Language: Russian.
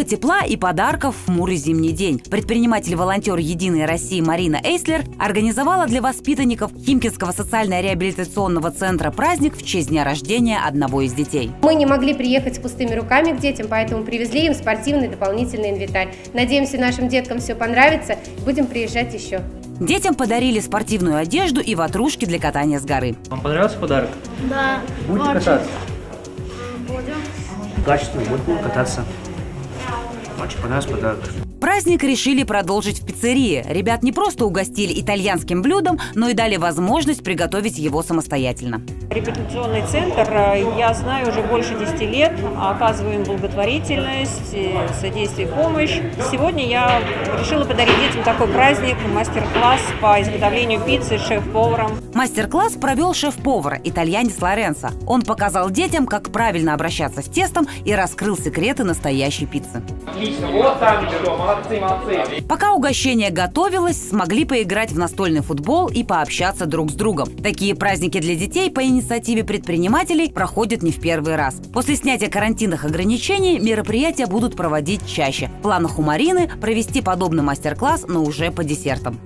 Много тепла и подарков в мурый зимний день. Предприниматель-волонтер «Единой России» Марина Эйслер организовала для воспитанников Химкинского социально-реабилитационного центра праздник в честь дня рождения одного из детей. Мы не могли приехать с пустыми руками к детям, поэтому привезли им спортивный дополнительный инвентарь. Надеемся, нашим деткам все понравится. Будем приезжать еще. Детям подарили спортивную одежду и ватрушки для катания с горы. Вам понравился подарок? Да. Будете очень. кататься? Будем. Качественно, будем кататься. Очень понравился подарок. Праздник решили продолжить в пиццерии. Ребят не просто угостили итальянским блюдом, но и дали возможность приготовить его самостоятельно. Реабилитационный центр, э, я знаю уже больше 10 лет, оказываем благотворительность, э, содействие и помощь. Сегодня я решила подарить детям такой праздник, мастер-класс по изготовлению пиццы с шеф-поваром. Мастер-класс провел шеф-повар, итальянец Лоренцо. Он показал детям, как правильно обращаться с тестом и раскрыл секреты настоящей пиццы. Отлично, вот там все, молодцы, молодцы. Пока угощение готовилось, смогли поиграть в настольный футбол и пообщаться друг с другом. Такие праздники для детей по инициативе предпринимателей проходят не в первый раз. После снятия карантинных ограничений мероприятия будут проводить чаще. В планах у Марины провести подобный мастер-класс, но уже по десертам.